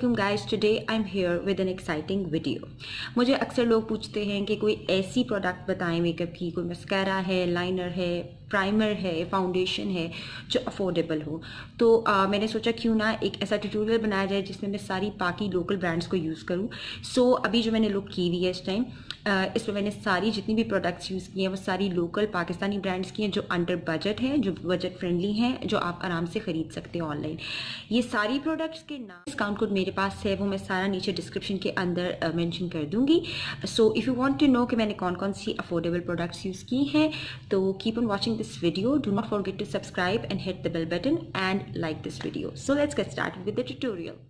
Aslam guys today I am here with an exciting video मुझे अक्सर लोग पूछते हैं कि कोई ऐसी प्रोडक्ट बताएँ मेकअप की कोई मस्करा है लाइनर है प्राइमर है फाउंडेशन है जो अफोर्डेबल हो। तो आ, मैंने सोचा क्यों ना एक ऐसा ट्यूटोरियल बनाया जाए जिसमें मैं सारी बाकी लोकल ब्रांड्स को यूज़ करूँ। सो so, अभी जो मैंने लुक की हुई है इस टाइम इसमें मैंने सारी जितनी भी प्रोडक्ट्स यूज़ की हैं, वो सारी लोकल पाकिस्तानी ब्रांड्स की हैं, जो अंडर बजट हैं, जो बजट फ्रेंडली हैं, जो आप आराम से ख़रीद सकते हो ऑनलाइन ये सारी प्रोडक्ट्स के नाम डिस्काउंट कोड मेरे पास है, वो मैं सारा नीचे डिस्क्रिप्शन के अंदर मेंशन कर दूँगी. So if you want to know कि मैंने कौन कौन सी अफोर्डेबल प्रोडक्ट्स यूज़ की हैं तो keep on watching this video do not forget to subscribe and hit the bell button and like this video so let's get start with the tutorial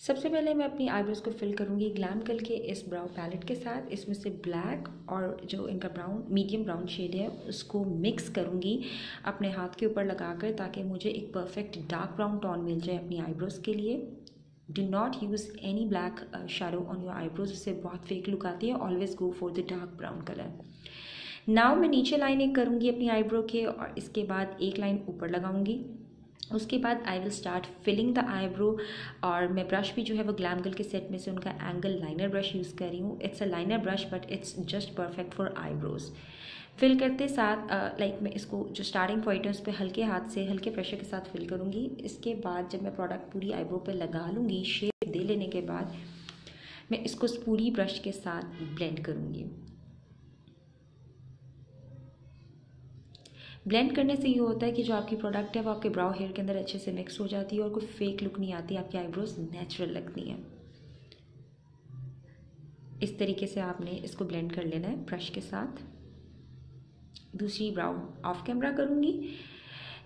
सबसे पहले मैं अपनी आईब्रोज़ को फिल करूँगी glam कल के इस ब्राउ पैलेट के साथ। इसमें से ब्लैक और जो इनका ब्राउन, मीडियम ब्राउन शेड है, उसको मिक्स करूँगी अपने हाथ के ऊपर लगाकर ताकि मुझे एक परफेक्ट डार्क ब्राउन टोन मिल जाए अपनी आईब्रोज़ के लिए। Do not use any black shadow on your eyebrows इससे बहुत फेक लुक आती है। Always go for the dark brown colour now मैं नीचे लाइन एक करूँगी अपनी आईब्रो के और इसके बाद एक लाइन ऊपर लगाऊँगी। उसके बाद I will start filling the eyebrow और मैं ब्रश भी जो है वो ग्लैमगल के सेट में से उनका एंगल लाइनर ब्रश यूज़ कर रही हूँ। It's a liner brush but it's just perfect for eyebrows fill करते साथ लाइक uh, मैं इसको जो स्टार्टिंग पॉइंट है उस पर हल्के हाथ से हल्के प्रेशर के साथ फिल करूँगी। इसके बाद जब मैं प्रोडक्ट पूरी आईब्रो पे लगा लूँगी शेप दे लेने के बाद मैं इसको पूरी ब्रश के साथ ब्लेंड करूँगी। ब्लेंड करने से ये होता है कि जो आपकी प्रोडक्ट है, वो आपके ब्राउ हेयर के अंदर अच्छे से मिक्स हो जाती है और कोई फेक लुक नहीं आती, आपकी आईब्रोज नेचुरल लगती हैं। इस तरीके से आपने इसको ब्लेंड कर लेना है ब्रश के साथ। दूसरी ब्राउ ऑफ़ कैमरा करूँगी।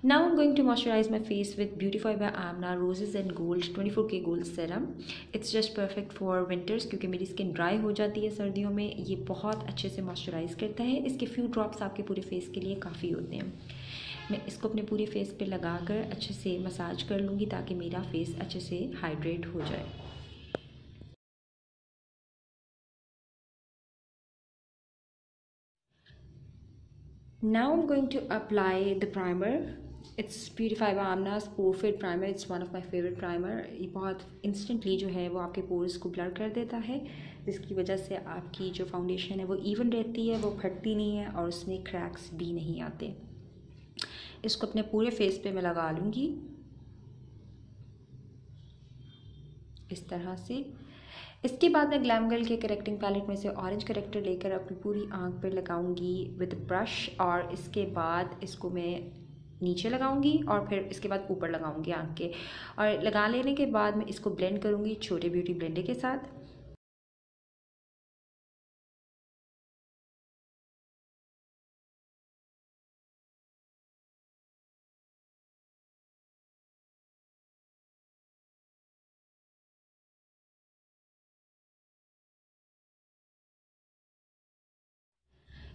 Now I'm going to moisturize my face with Beautify by Amna Roses and Gold 24K Gold Serum. It's just perfect for winters क्योंकि मेरी स्किन ड्राई हो जाती है सर्दियों में ये बहुत अच्छे से मॉइस्चराइज करता है इसके फ्यू ड्रॉप्स आपके पूरे फेस के लिए काफ़ी होते हैं मैं इसको अपने पूरे फेस पे लगाकर अच्छे से मसाज कर लूँगी ताकि मेरा फेस अच्छे से हाइड्रेट हो जाए now I'm going to apply the primer it's Beautify Amna's pore fit primer it's one of my favourite primer ये बहुत इंस्टेंटली जो है वो आपके पोर्स को ब्लर कर देता है। जिसकी वजह से आपकी जो फाउंडेशन है वो इवन रहती है, वो फटती नहीं है और उसमें क्रैक्स भी नहीं आते। इसको अपने पूरे फेस पे मैं लगा लूँगी। इस तरह से। इसके बाद मैं ग्लैमगल के करेक्टिंग पैलेट में से ऑरेंज करेक्टर लेकर अपनी पूरी आँख पर लगाऊँगी विद ब्रश और इसके बाद इसको मैं नीचे लगाऊँगी और फिर इसके बाद ऊपर लगाऊँगी आँख के। और लगा लेने के बाद मैं इसको ब्लेंड करूँगी छोटे ब्यूटी ब्लेंडर के साथ।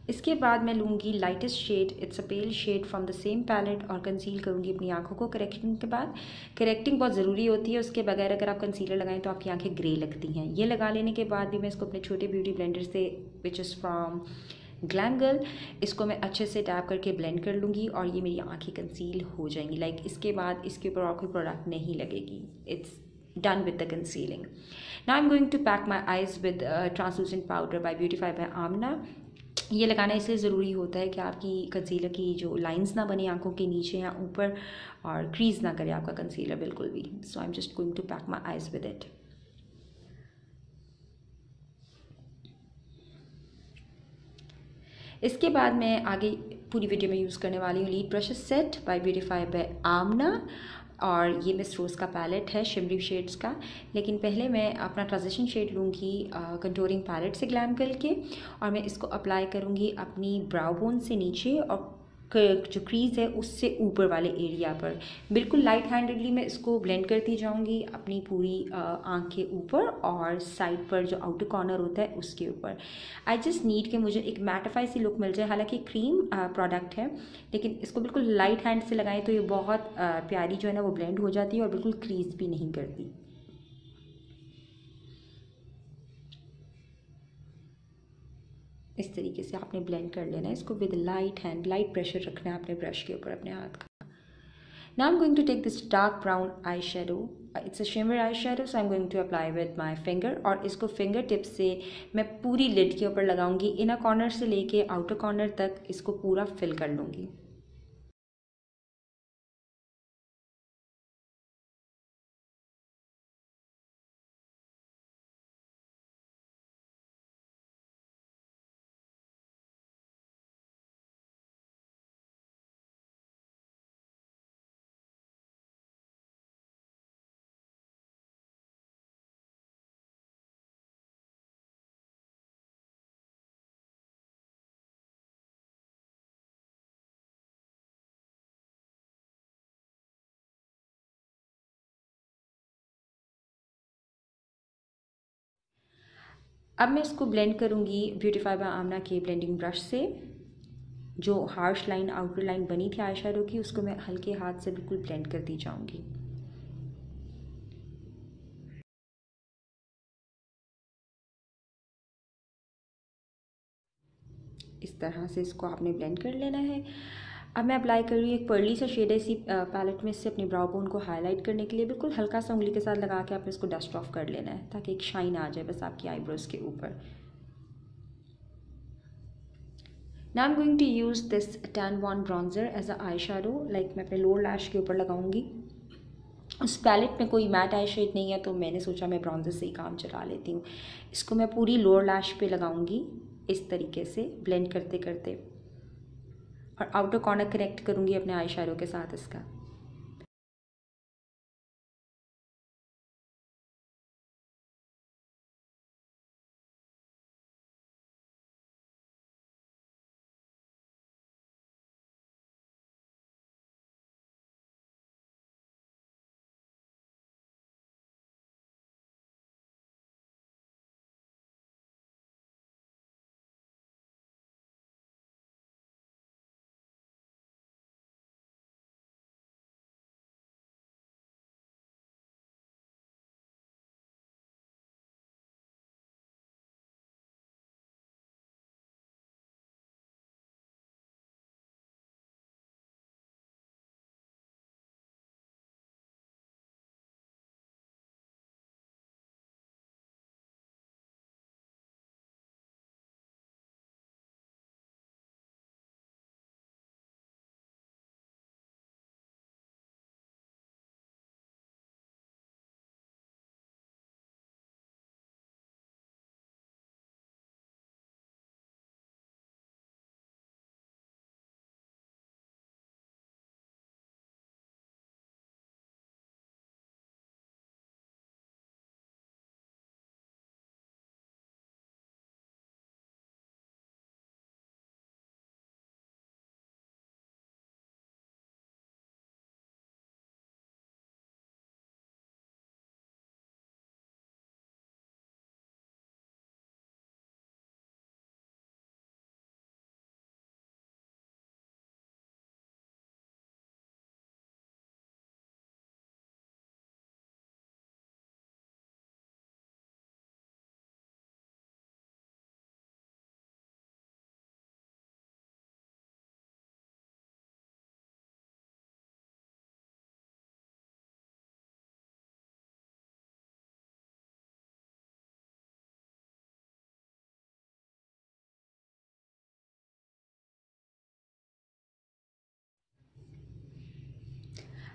इसके बाद मैं लूँगी lightest shade it's a pale shade from the same palette और कंसील करूँगी अपनी आँखों को करेक्टिंग के बाद। करेक्टिंग बहुत ज़रूरी होती है, उसके बगैर अगर आप कंसीलर लगाएँ तो आपकी आँखें ग्रे लगती हैं। ये लगा लेने के बाद भी मैं इसको अपने छोटे ब्यूटी ब्लेंडर से विच इज़ फ्राम ग्लैंगल इसको मैं अच्छे से टैप करके ब्लेंड कर लूँगी और ये मेरी आँखें कंसील हो जाएँगी। लाइक इसके बाद इसके ऊपर और कोई प्रोडक्ट नहीं लगेगी। It's done with the concealing now I am going to pack my eyes with translucent powder by Beautify by Amna ये लगाना इसलिए ज़रूरी होता है कि आपकी कंसीलर की जो लाइंस ना बने आँखों के नीचे या ऊपर और क्रीज ना करे आपका कंसीलर बिल्कुल भी। So I am just going to pack my eyes with it इसके बाद मैं आगे पूरी वीडियो में यूज़ करने वाली हूँ lid brush set by Beautify by Amna और ये मिस रोज़ का पैलेट है शिमरी शेड्स का। लेकिन पहले मैं अपना ट्रांजिशन शेड लूँगी कंटोरिंग पैलेट से ग्लैम करके और मैं इसको अप्लाई करूँगी अपनी ब्राउ बोन से नीचे और जो क्रीज़ है, उससे ऊपर वाले एरिया पर। बिल्कुल लाइट हैंडेडली मैं इसको ब्लेंड करती जाऊँगी अपनी पूरी आँख के ऊपर और साइड पर जो आउटर कॉर्नर होता है, उसके ऊपर। आई जस्ट नीड के मुझे एक मैटिफाई सी लुक मिल जाए। हालाँकि क्रीम प्रोडक्ट है, लेकिन इसको बिल्कुल लाइट हैंड से लगाएँ तो ये बहुत प्यारी जो है ना, वो ब्लेंड हो जाती है और बिल्कुल क्रीज भी नहीं करती। इस तरीके से आपने ब्लेंड कर लेना है। इसको with light hand light pressure रखना है अपने ब्रश के ऊपर अपने हाथ का। Now am going to take this dark brown eye shadow it's a shimmer eye shadow so I am going to apply with my finger और इसको फिंगर टिप से मैं पूरी लिड के ऊपर लगाऊँगी। इनर कॉर्नर से लेके आउटर कॉर्नर तक इसको पूरा फिल कर लूँगी। अब मैं इसको ब्लेंड करूँगी ब्यूटीफाई बाय आमना के ब्लेंडिंग ब्रश से, जो हार्श लाइन आउटर लाइन बनी थी आई की, उसको मैं हल्के हाथ से बिल्कुल ब्लेंड कर दी जाऊँगी। इस तरह से इसको आपने ब्लेंड कर लेना है। अब मैं अप्लाई कर रही हूँ एक पर्ली सा शेड है इसी पैलेट में इससे अपने ब्राउ बोन को हाईलाइट करने के लिए। बिल्कुल हल्का सा उंगली के साथ लगा के आपने इसको डस्ट ऑफ़ कर लेना है, ताकि एक शाइन आ जाए बस आपकी आईब्रोज के ऊपर। Now am going to use this tan one bronzer as a eye shadow like मैं अपने लोअर लैश के ऊपर लगाऊँगी। उस पैलेट में कोई मैट आई शेड नहीं है तो मैंने सोचा मैं ब्राउज़र से ही काम चला लेती हूँ। इसको मैं पूरी लोअर लैश पे लगाऊँगी, इस तरीके से ब्लेंड करते करते और आउटर कॉर्नर कनेक्ट करूँगी अपने आई के साथ इसका।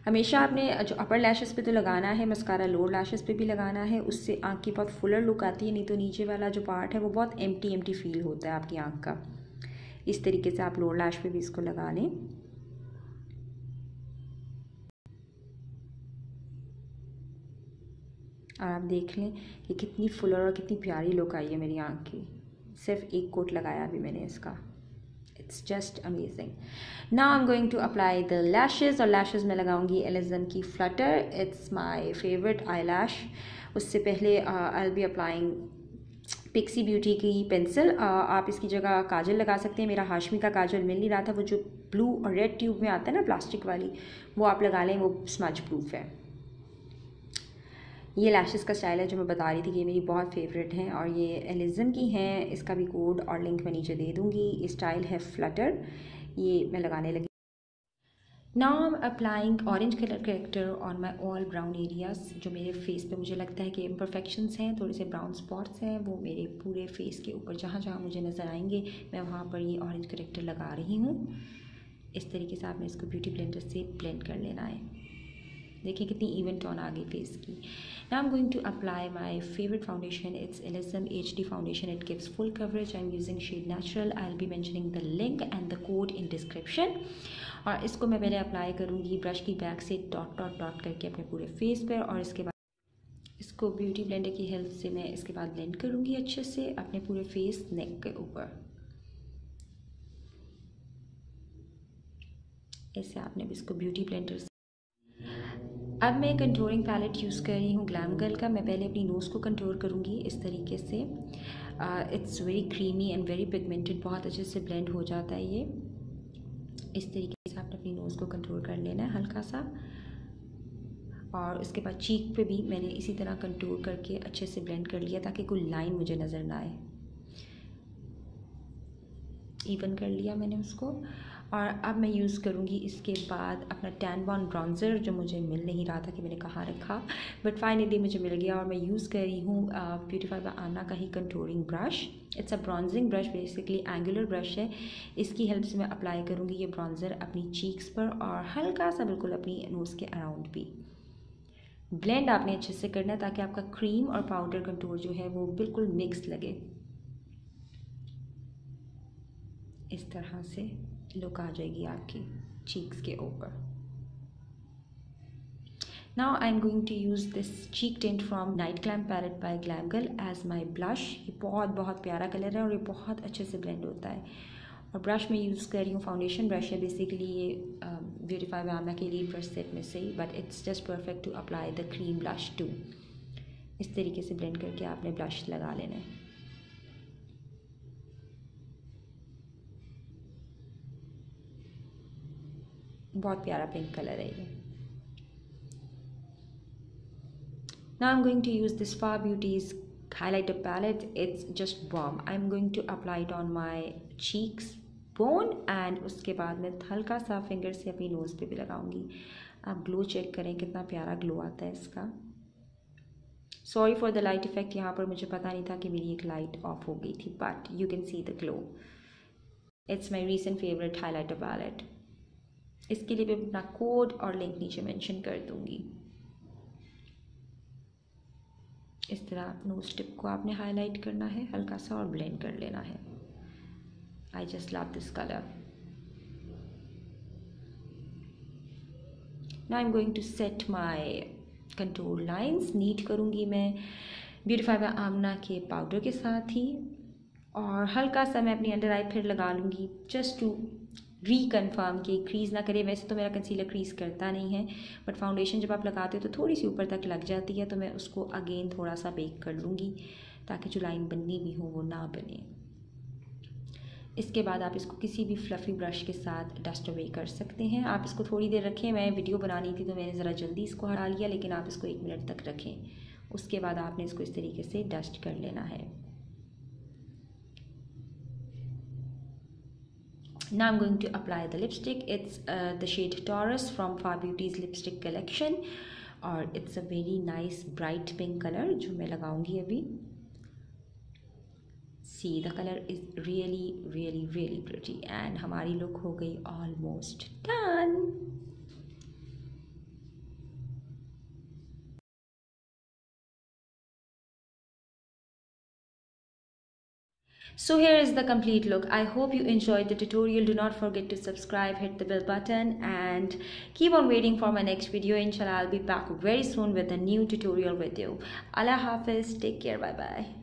हमेशा आपने जो अपर लैशेस पे तो लगाना है मस्कारा लोअर लैशेस पे भी लगाना है, उससे आँख की बहुत फुलर लुक आती है, नहीं तो नीचे वाला जो पार्ट है वो बहुत एम्प्टी एम्प्टी फील होता है आपकी आँख का। इस तरीके से आप लोअर लैश पे भी इसको लगा लें। और आप देख लें कि कितनी फुलर और कितनी प्यारी लुक आई है मेरी आँख। की सिर्फ़ एक कोट लगाया अभी मैंने इसका। It's just amazing now I am going to apply the lashes और लैशेज में लगाऊँगी एलिजन की flutter it's my favourite eye lash उससे पहले I be applying Pixie beauty की पेंसिल uh, आप इसकी जगह काजल लगा सकते हैं। मेरा हाशमी का काजल मिल नहीं रहा था। वो जो ब्लू और रेड ट्यूब में आता है ना प्लास्टिक वाली वो आप लगा लें। वो स्मच प्रूफ है। ये लैशेस का स्टाइल है जो मैं बता रही थी कि ये मेरी बहुत फेवरेट हैं और ये एलिज़म की हैं। इसका भी कोड और लिंक मैं नीचे दे दूँगी। स्टाइल है फ्लटर ये मैं लगाने लगी। Now I am applying orange colour corrector on my all brown areas जो मेरे फेस पे मुझे लगता है कि इम्परफेक्शंस हैं, थोड़े से ब्राउन स्पॉट्स हैं, वो मेरे पूरे फेस के ऊपर जहाँ जहाँ मुझे नज़र आएँगे, मैं वहाँ पर ये ऑरेंज करेक्टर लगा रही हूँ। इस तरीके से आपने इसको ब्यूटी ब्लेंडर से ब्लेंड कर लेना है। देखिए कितनी इवन टोन आ गई फेस की। Now I am going to apply my favourite foundation it's Elysium H D foundation it gives full coverage I am using shade natural I'll be mentioning the link and the code in description और इसको मैं पहले apply करूँगी brush की back से dot dot dot करके अपने पूरे फेस पर और इसके बाद इसको ब्यूटी ब्लेंडर की हेल्प से मैं इसके बाद ब्लेंड करूँगी अच्छे से अपने पूरे फेस नेक के ऊपर। ऐसे आपने इसको ब्यूटी ब्लेंडर से अब मैं कंट्रोलिंग पैलेट यूज़ कर रही हूँ ग्लैम गर्ल का। मैं पहले अपनी नोज़ को कंट्रोल करूँगी इस तरीके से। It's very creamy and very pigmented बहुत अच्छे से ब्लेंड हो जाता है ये। इस तरीके से आपने अपनी नोज़ को कंट्रोल कर लेना है हल्का सा और उसके बाद चीक पे भी मैंने इसी तरह कंट्रोल करके अच्छे से ब्लेंड कर लिया ताकि कोई लाइन मुझे नज़र ना आए। इवन कर लिया मैंने उसको। और अब मैं यूज़ करूँगी इसके बाद अपना टैन बॉन ब्राउज़र जो मुझे मिल नहीं रहा था कि मैंने कहाँ रखा। बट फाइनली मुझे मिल गया और मैं यूज़ कर रही हूँ ब्यूटीफाई बाय आना का ही contouring brush it's a bronzing brush basically angular brush है। इसकी हेल्प से मैं अप्लाई करूँगी ये ब्राउज़र अपनी चीक्स पर और हल्का सा बिल्कुल अपनी नोज़ के अराउंड भी। ब्लेंड आपने अच्छे से करना है ताकि आपका क्रीम और पाउडर कंट्रोल जो है वो बिल्कुल मिक्स लगे। इस तरह से। लुक आ जाएगी आपकी चीक्स के ऊपर। Now I am going to use this cheek tint from Night Glam palette by Glam Girl as my blush ये बहुत बहुत प्यारा कलर है और ये बहुत अच्छे से ब्लेंड होता है। और ब्रश में यूज़ कर रही हूँ फाउंडेशन ब्रश है। बेसिकली ये ब्यूटीफाई वामा के लिए ब्रश सेट में से but it's just perfect to apply the cream blush to इस तरीके से ब्लेंड करके आपने ब्लश लगा लेना है। बहुत प्यारा पिंक कलर है ये। Now i'm going to use this far beauties highlighter palette. It's just bomb i'm going to apply it on my cheeks, bone, and उसके बाद मैं हल्का सा फिंगर से अपनी नोज़ पे भी लगाऊँगी। आप ग्लो चेक करें कितना प्यारा ग्लो आता है इसका। Sorry for the light effect यहाँ पर मुझे पता नहीं था कि मेरी एक लाइट ऑफ़ हो गई थी but you can see the glow it's my recent favourite highlighter palette इसके लिए मैं अपना कोड और लिंक नीचे मेंशन कर दूँगी। इस तरह नोज़ टिप को आपने हाईलाइट करना है, हल्का सा और ब्लेंड कर लेना है। I just love this colour now I am going to set my contour lines neat करूँगी मैं ब्यूटीफाई बाय आमना के पाउडर के साथ ही। और हल्का सा मैं अपनी अंडर आई फिर लगा लूँगी जस्ट टू रीकन्फर्म कि क्रीज़ ना करे। वैसे तो मेरा कंसीलर क्रीज़ करता नहीं है बट फाउंडेशन जब आप लगाते हो तो थोड़ी सी ऊपर तक लग जाती है तो मैं उसको अगेन थोड़ा सा बेक कर लूँगी, ताकि जो लाइन बननी भी हो वो ना बने। इसके बाद आप इसको किसी भी फ्लफ़ी ब्रश के साथ डस्ट अवे कर सकते हैं। आप इसको थोड़ी देर रखें। मैं वीडियो बनानी थी तो मैंने ज़रा जल्दी इसको हटा लिया, लेकिन आप इसको एक मिनट तक रखें। उसके बाद आपने इसको इस तरीके से डस्ट कर लेना है। Now I'm going to apply the lipstick it's uh, the shade Taurus from Far Beauty's lipstick collection और it's a very nice bright pink color जो मैं लगाऊँगी अभी see the color is really really really pretty and हमारी look हो गई almost done So here is the complete look. I hope you enjoyed the tutorial. Do not forget to subscribe, hit the bell button and keep on waiting for my next video. Inshallah, I'll be back very soon with a new tutorial with you. Allah Hafiz. Take care. Bye-bye.